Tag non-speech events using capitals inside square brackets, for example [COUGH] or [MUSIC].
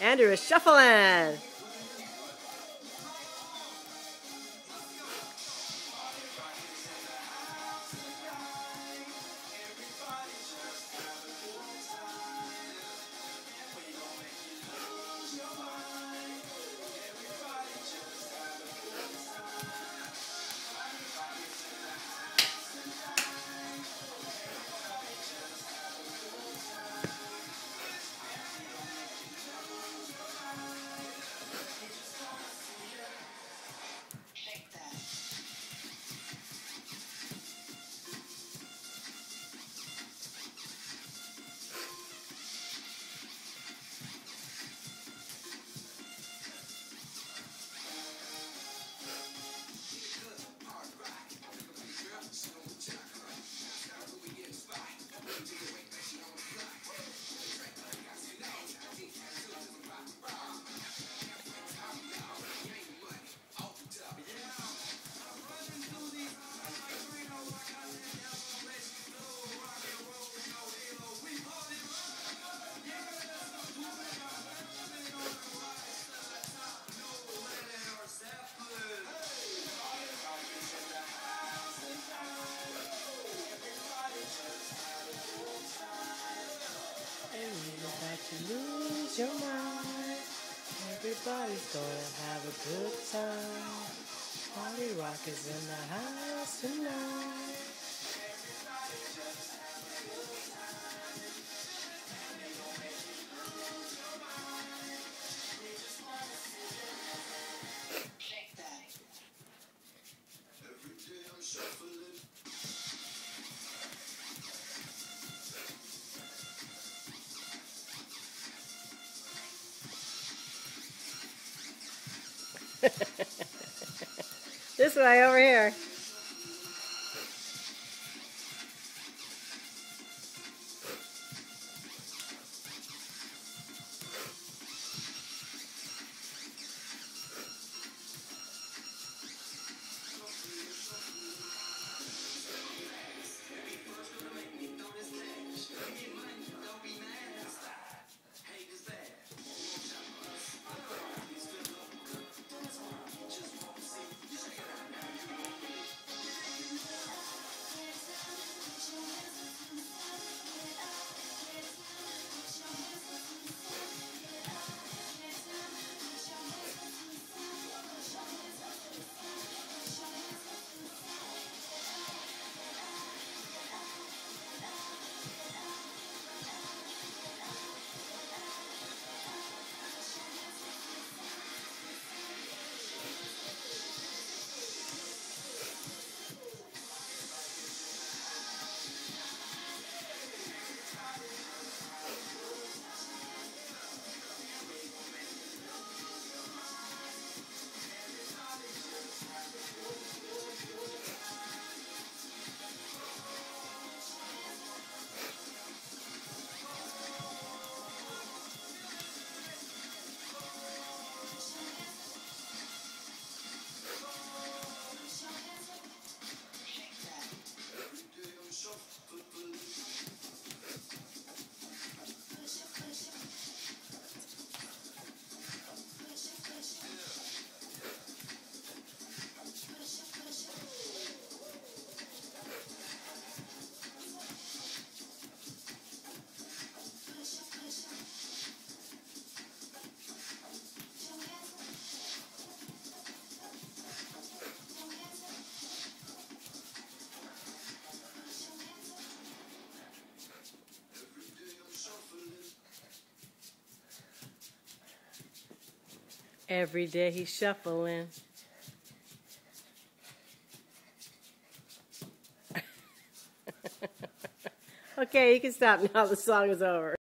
Andrew is shuffling. Your mind. Everybody's gonna have a good time. Party rock is in the house tonight. [LAUGHS] this way, over here. Every day he's shuffling. [LAUGHS] okay, you can stop now. The song is over.